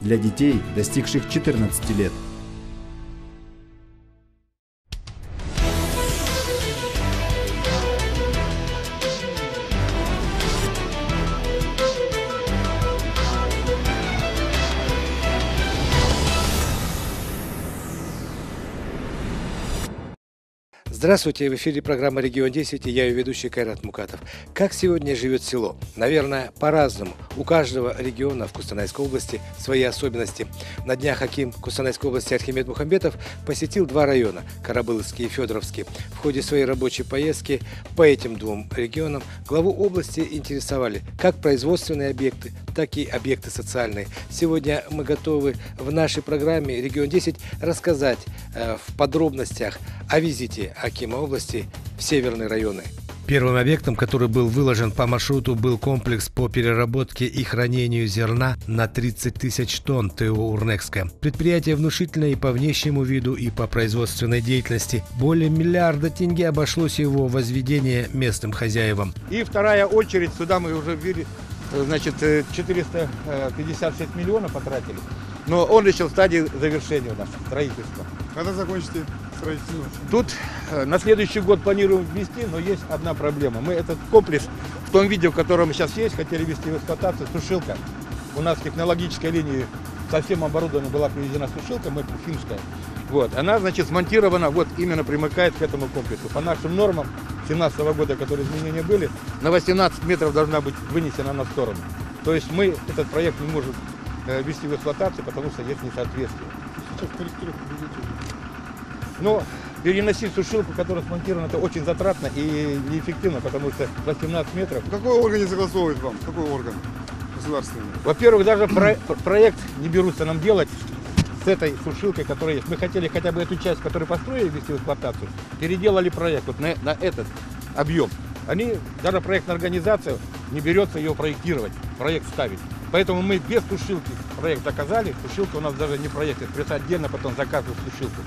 для детей, достигших 14 лет. Здравствуйте, в эфире программа «Регион 10» и я ее ведущий Кайрат Мукатов. Как сегодня живет село? Наверное, по-разному. У каждого региона в Кустанайской области свои особенности. На днях Хаким Кустанайской области Архимед Мухамбетов посетил два района – Карабыловский и Федоровский. В ходе своей рабочей поездки по этим двум регионам главу области интересовали как производственные объекты, так и объекты социальные. Сегодня мы готовы в нашей программе «Регион 10» рассказать э, в подробностях о визите Акима области в северные районы. Первым объектом, который был выложен по маршруту, был комплекс по переработке и хранению зерна на 30 тысяч тонн ТО «Урнекское». Предприятие внушительное и по внешнему виду, и по производственной деятельности. Более миллиарда тенге обошлось его возведение местным хозяевам. И вторая очередь, сюда мы уже ввели, значит, 456 миллионов потратили. Но он еще в стадии завершения у нас строительства. Когда закончите строительство? Тут э, на следующий год планируем ввести, но есть одна проблема. Мы этот комплекс в том виде, в котором сейчас есть, хотели ввести в эксплуатацию, сушилка. У нас в технологической линии совсем оборудована была привезена сушилка, мы финская. Вот. Она, значит, смонтирована, вот именно примыкает к этому комплексу. По нашим нормам 2017 года, которые изменения были, на 18 метров должна быть вынесена на сторону. То есть мы этот проект не можем ввести в эксплуатацию, потому что есть несоответствие. Но переносить сушилку, которая смонтирована, это очень затратно и неэффективно, потому что 18 метров. Какой орган не согласовывает вам? Какой орган? Государственный. Во-первых, даже про- проект не берутся нам делать с этой сушилкой, которая есть. Мы хотели хотя бы эту часть, которую построили, ввести в эксплуатацию, переделали проект вот на, на этот объем. Они, даже проектная организация не берется ее проектировать, проект ставить. Поэтому мы без сушилки проект заказали. Сушилка у нас даже не проект, это придется отдельно потом заказывать сушилку.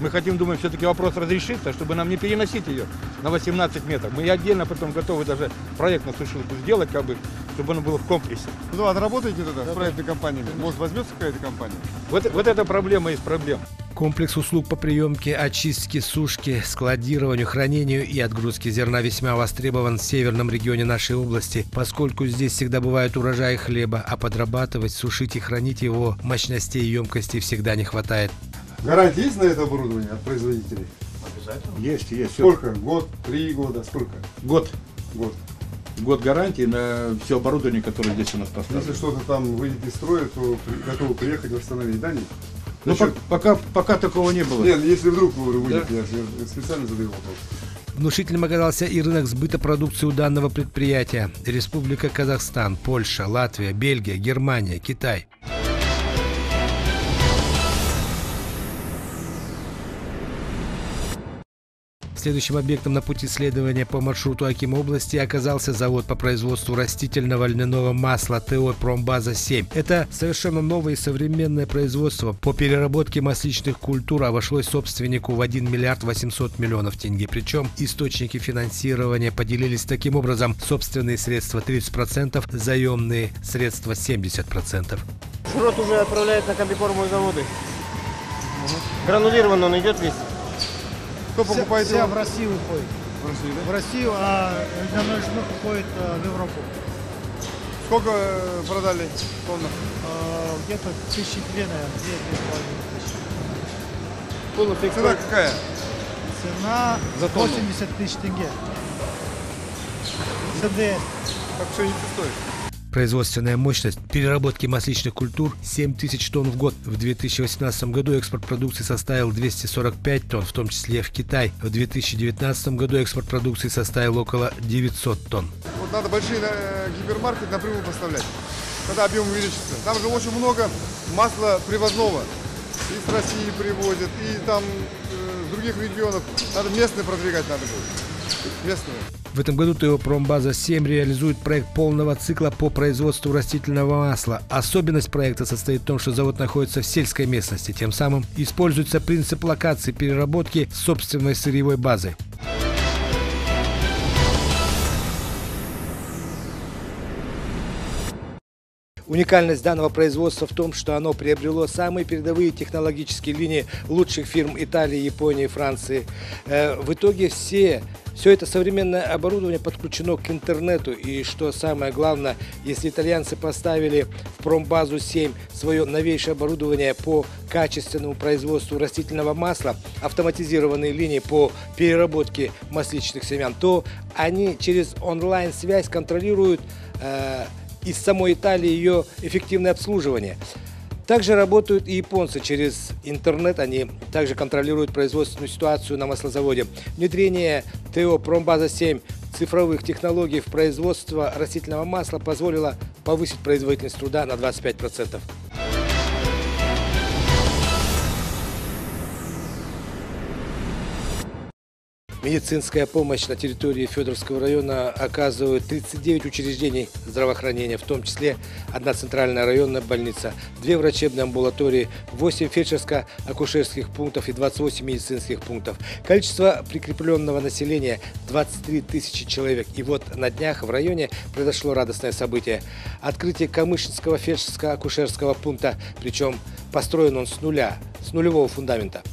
Мы хотим, думаем, все-таки вопрос разрешится, чтобы нам не переносить ее на 18 метров. Мы отдельно потом готовы даже проект на сушилку сделать, как бы, чтобы он был в комплексе. Ну, ладно, работаете тогда с проектной компаниями? Может, возьмется какая-то компания? Вот, вот эта проблема из проблем. Комплекс услуг по приемке, очистке, сушке, складированию, хранению и отгрузке зерна весьма востребован в северном регионе нашей области, поскольку здесь всегда бывают урожаи хлеба, а подрабатывать, сушить и хранить его мощностей и емкостей всегда не хватает. Гарантия есть на это оборудование от производителей? Есть, есть. Сколько? Год? Три года? Сколько? Год. Год. Год гарантии на все оборудование, которое здесь у нас Если поставлено. что-то там выйдет из строя, то готовы приехать восстановить, да? Нет? Ну, пок- пока, пока такого не было. Нет, если вдруг выйдет, я же специально задаю вопрос. Внушительным оказался и рынок сбыта продукции у данного предприятия. Республика Казахстан, Польша, Латвия, Бельгия, Германия, Китай. Следующим объектом на пути следования по маршруту Аким области оказался завод по производству растительного льняного масла ТО «Промбаза-7». Это совершенно новое и современное производство по переработке масличных культур обошлось собственнику в 1 миллиард 800 миллионов тенге. Причем источники финансирования поделились таким образом. Собственные средства 30%, заемные средства 70%. Шрот уже отправляет на комбикормовые заводы. Гранулированный он идет весь. Кто покупает Вся его? в Россию уходит. В России, В да? Россию, а льняной жмых уходит э, в Европу. Сколько э, продали тонн? Э, Где-то тысячи две, наверное, две, две с половиной тысячи. Полуфикс. Цена какая? Цена За тонну. 80 тысяч тенге. СДС. Как пшеница стоит? Производственная мощность переработки масличных культур 7 тысяч тонн в год. В 2018 году экспорт продукции составил 245 тонн, в том числе в Китай. В 2019 году экспорт продукции составил около 900 тонн. Вот надо большие э, гипермаркеты напрямую поставлять, когда объем увеличится. Там же очень много масла привозного. И с России привозят, и там э, с других регионов. Надо местные продвигать надо будет. Местные. В этом году ТО «Промбаза-7» реализует проект полного цикла по производству растительного масла. Особенность проекта состоит в том, что завод находится в сельской местности. Тем самым используется принцип локации переработки собственной сырьевой базой. Уникальность данного производства в том, что оно приобрело самые передовые технологические линии лучших фирм Италии, Японии, Франции. Э, в итоге все все это современное оборудование подключено к интернету. И что самое главное, если итальянцы поставили в промбазу 7 свое новейшее оборудование по качественному производству растительного масла, автоматизированные линии по переработке масличных семян, то они через онлайн-связь контролируют э, из самой Италии ее эффективное обслуживание. Также работают и японцы через интернет. Они также контролируют производственную ситуацию на маслозаводе. Внедрение ТО «Промбаза-7» цифровых технологий в производство растительного масла позволило повысить производительность труда на 25%. Медицинская помощь на территории Федоровского района оказывают 39 учреждений здравоохранения, в том числе одна центральная районная больница, две врачебные амбулатории, 8 фельдшерско-акушерских пунктов и 28 медицинских пунктов. Количество прикрепленного населения 23 тысячи человек. И вот на днях в районе произошло радостное событие. Открытие Камышинского фельдшерско-акушерского пункта, причем построен он с нуля, с нулевого фундамента.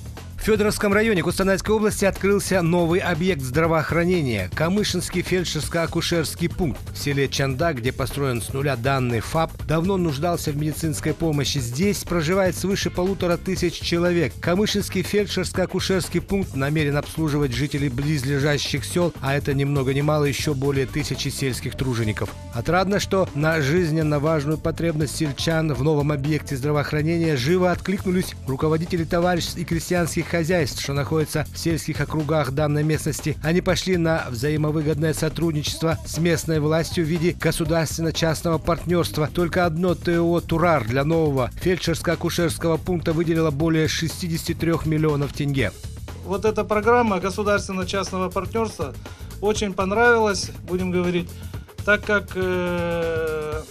В Федоровском районе Кустанайской области открылся новый объект здравоохранения – Камышинский фельдшерско-акушерский пункт. В селе Чанда, где построен с нуля данный ФАП, давно нуждался в медицинской помощи. Здесь проживает свыше полутора тысяч человек. Камышинский фельдшерско-акушерский пункт намерен обслуживать жителей близлежащих сел, а это ни много ни мало еще более тысячи сельских тружеников. Отрадно, что на жизненно важную потребность сельчан в новом объекте здравоохранения живо откликнулись руководители товариществ и крестьянских хозяйств, что находятся в сельских округах данной местности, они пошли на взаимовыгодное сотрудничество с местной властью в виде государственно-частного партнерства. Только одно ТО «Турар» для нового фельдшерско-акушерского пункта выделило более 63 миллионов тенге. Вот эта программа государственно-частного партнерства очень понравилась, будем говорить, так как э,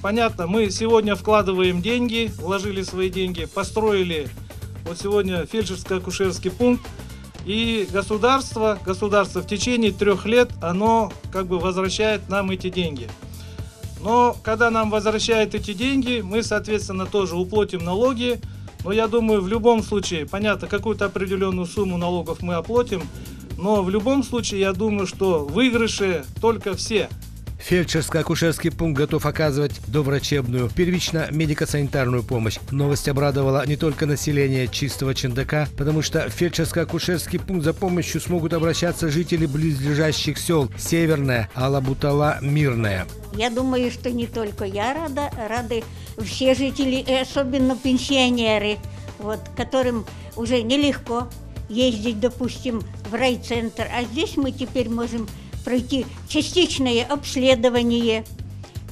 понятно, мы сегодня вкладываем деньги, вложили свои деньги, построили вот сегодня фельдшерско-акушерский пункт. И государство, государство в течение трех лет, оно как бы возвращает нам эти деньги. Но когда нам возвращают эти деньги, мы, соответственно, тоже уплатим налоги. Но я думаю, в любом случае, понятно, какую-то определенную сумму налогов мы оплатим. Но в любом случае, я думаю, что выигрыши только все. Фельдшерско-акушерский пункт готов оказывать доврачебную, первично-медико-санитарную помощь. Новость обрадовала не только население Чистого Чендака, потому что в фельдшерско-акушерский пункт за помощью смогут обращаться жители близлежащих сел Северная, Алабутала, Мирная. Я думаю, что не только я рада, рады все жители, и особенно пенсионеры, вот, которым уже нелегко ездить, допустим, в райцентр. А здесь мы теперь можем пройти частичное обследование,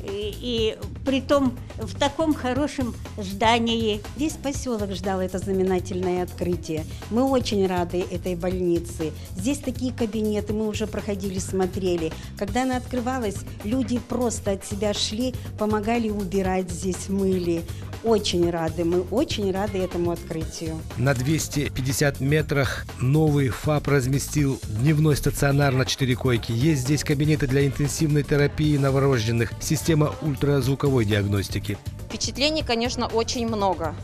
и, и при том в таком хорошем здании. Весь поселок ждал это знаменательное открытие. Мы очень рады этой больнице. Здесь такие кабинеты, мы уже проходили, смотрели. Когда она открывалась, люди просто от себя шли, помогали убирать здесь, мыли очень рады, мы очень рады этому открытию. На 250 метрах новый ФАП разместил дневной стационар на 4 койки. Есть здесь кабинеты для интенсивной терапии новорожденных, система ультразвуковой диагностики. Впечатлений, конечно, очень много.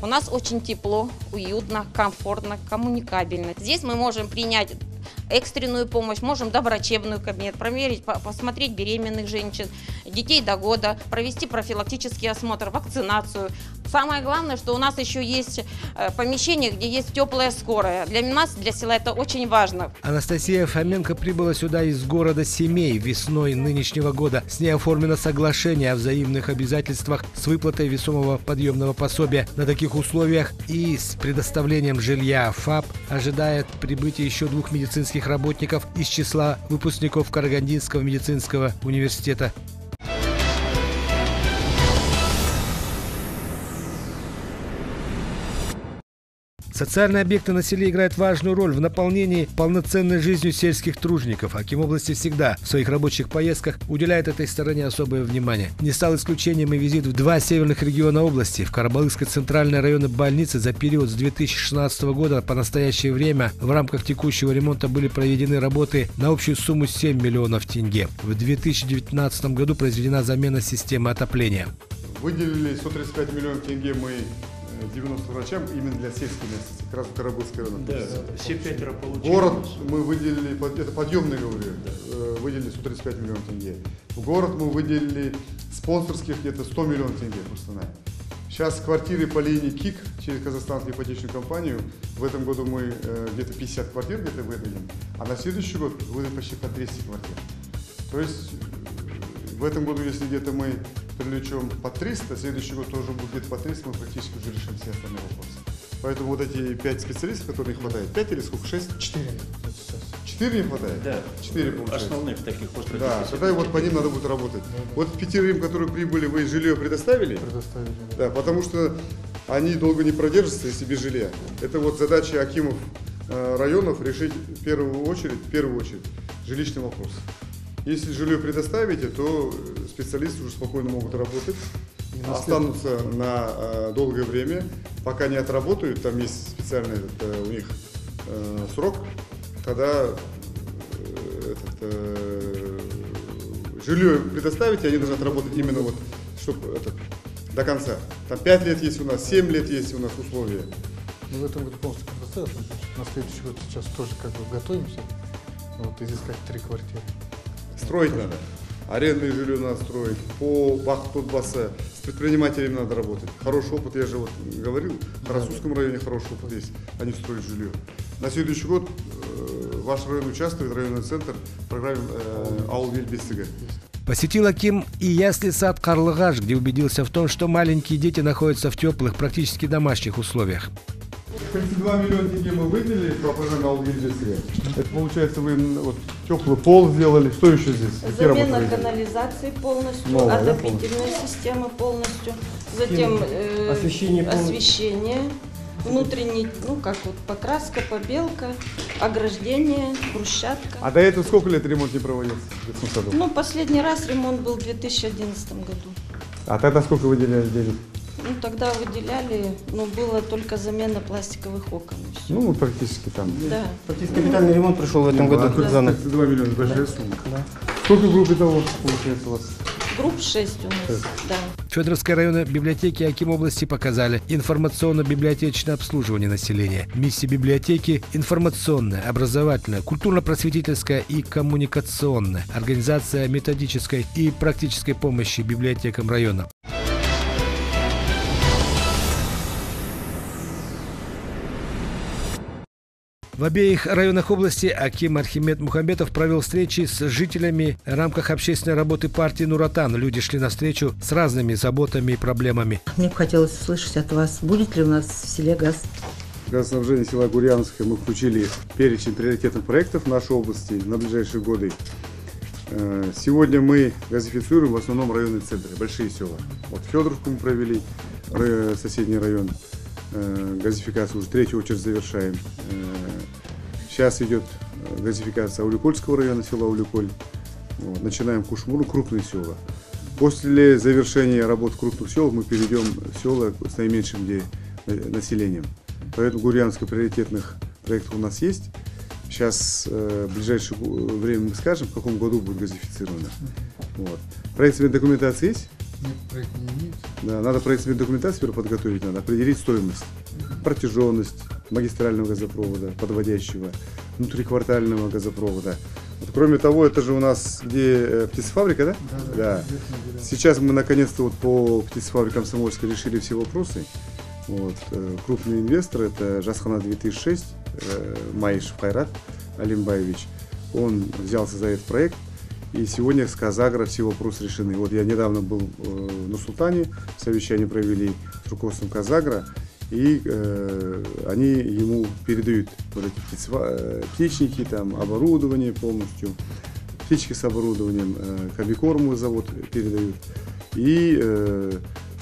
У нас очень тепло, уютно, комфортно, коммуникабельно. Здесь мы можем принять экстренную помощь, можем доврачебную кабинет, проверить, посмотреть беременных женщин, детей до года, провести профилактический осмотр, вакцинацию. Самое главное, что у нас еще есть э, помещение, где есть теплая скорая. Для нас, для села это очень важно. Анастасия Фоменко прибыла сюда из города Семей весной нынешнего года. С ней оформлено соглашение о взаимных обязательствах с выплатой весомого подъемного пособия на таких условиях и с предоставлением жилья. ФАП ожидает прибытия еще двух медицинских работников из числа выпускников Карагандинского медицинского университета. Социальные объекты на селе играют важную роль в наполнении полноценной жизнью сельских тружеников. Аким области всегда в своих рабочих поездках уделяет этой стороне особое внимание. Не стал исключением и визит в два северных региона области. В Карабалыкской центральной районной больнице за период с 2016 года по настоящее время в рамках текущего ремонта были проведены работы на общую сумму 7 миллионов тенге. В 2019 году произведена замена системы отопления. выделили 135 миллионов тенге мы 90 врачам именно для сельской местности, как раз в Карабыльской районе. Да, все пятеро получили. Город мы выделили, это подъемный говорю, выделили 135 миллионов тенге. В город мы выделили спонсорских где-то 100 миллионов тенге просто на. Сейчас квартиры по линии КИК через казахстанскую ипотечную компанию. В этом году мы э, где-то 50 квартир где-то выдадим, а на следующий год выдадим почти по 200 квартир. То есть в этом году, если где-то мы привлечем по 300, следующий год тоже будет где-то по 300, мы практически уже решим все остальные вопросы. Поэтому вот эти пять специалистов, которые не хватает, пять или сколько, шесть? Четыре. Четыре не хватает? Да. Четыре получается. Основных таких острых. Да, тогда вот по ним надо будет работать. Да, да. Вот пятерым, которые прибыли, вы жилье предоставили? Предоставили. Да, потому что они долго не продержатся, если без жилья. Это вот задача Акимов э, районов решить в первую очередь, в первую очередь, жилищный вопрос. Если жилье предоставите, то специалисты уже спокойно могут работать, останутся на э, долгое время, пока не отработают, там есть специальный этот, э, у них э, срок, тогда э, этот, э, жилье предоставите, они должны отработать именно вот, чтобы этот, до конца. Там 5 лет есть у нас, 7 лет есть у нас условия. Ну, в этом году полностью предоставил, на следующий год сейчас тоже как бы готовимся, вот, изыскать три квартиры. Строить надо. Арендное жилье надо строить. По Бахтутбаса с предпринимателями надо работать. Хороший опыт, я же вот говорил, в Расусском районе хороший опыт есть. Они строят жилье. На следующий год э, ваш район участвует, районный центр в программе э, Аулвиль Бестига. Посетил Аким и ясли сад Карлыгаш, где убедился в том, что маленькие дети находятся в теплых, практически домашних условиях. 32 миллиона тенге мы выделили по программе. Это получается вы вот, теплый пол сделали. Что еще здесь? Замена канализации полностью, Новая, отопительная да, система полностью. Затем э, освещение, освещение внутренний, ну как вот покраска, побелка, ограждение, брусчатка. А до этого сколько лет ремонт не проводился в этом саду? Ну, последний раз ремонт был в 2011 году. А тогда сколько выделяли денег? Ну, тогда выделяли, но была только замена пластиковых окон. Ну, практически там. Да. Практически капитальный ремонт пришел в этом году. Да. 2 миллиона, большая сумма. Да. Сколько групп того получается у вас? Групп 6 у нас, 6. да. Федоровской районной библиотеки Аким области показали информационно-библиотечное обслуживание населения. Миссия библиотеки – информационная, образовательная, культурно-просветительская и коммуникационная. Организация методической и практической помощи библиотекам района. В обеих районах области Аким Архимед Мухамбетов провел встречи с жителями в рамках общественной работы партии «Нуратан». Люди шли навстречу с разными заботами и проблемами. Мне бы хотелось услышать от вас, будет ли у нас в селе газ? Газоснабжение села Гурьяновское мы включили в перечень приоритетных проектов в нашей области на ближайшие годы. Э, сегодня мы газифицируем в основном районные центры, большие села. Вот Федоровку мы провели, соседний район. Э, газификацию уже третью очередь завершаем. Э, сейчас идет э, газификация Уликольского района, села Уликоль. Вот, начинаем Кушмуру, крупные села. После завершения работ крупных селах мы перейдем в села с наименьшим где населением. Поэтому Гурьянских приоритетных проектов у нас есть. Сейчас в ближайшее время мы скажем, в каком году будет газифицировано. Вот. Проектная документация есть? Нет, проект не имеется. Да, надо проектную документацию подготовить, надо определить стоимость, протяженность магистрального газопровода, подводящего, внутриквартального газопровода. Вот, кроме того, это же у нас где э, птицефабрика, да? Да, да. да. Сейчас мы наконец-то вот по птицефабрикам Самольска решили все вопросы. Вот, э, крупный инвестор, это Жасхана 2006, э, Маиш Хайрат Алимбаевич. Он взялся за этот проект, и сегодня с Казагро все вопросы решены. Вот я недавно был э, на Султане, совещание провели с руководством Казагро, и э, они ему передают вот эти птицва, э, птичники, там, оборудование полностью, птички с оборудованием, э, комбикормовый завод передают. И э,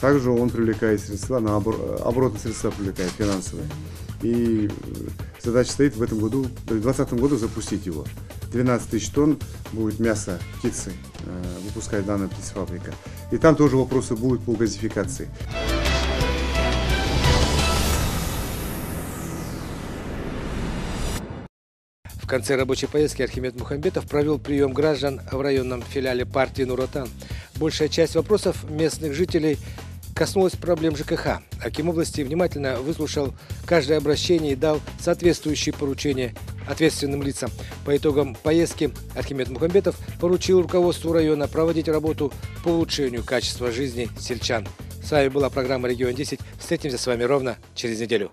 также он привлекает средства, на обор, оборотные средства привлекает финансовые. И э, задача стоит в этом году, в 2020 году запустить его. 12 тысяч тонн будет мясо птицы э, выпускать данная птицефабрика. И там тоже вопросы будут по газификации. В конце рабочей поездки Архимед Мухамбетов провел прием граждан в районном филиале партии «Нуротан». Большая часть вопросов местных жителей коснулась проблем ЖКХ. Аким области внимательно выслушал каждое обращение и дал соответствующие поручения ответственным лицам. По итогам поездки Архимед Мухамбетов поручил руководству района проводить работу по улучшению качества жизни сельчан. С вами была программа «Регион 10». Встретимся с вами ровно через неделю.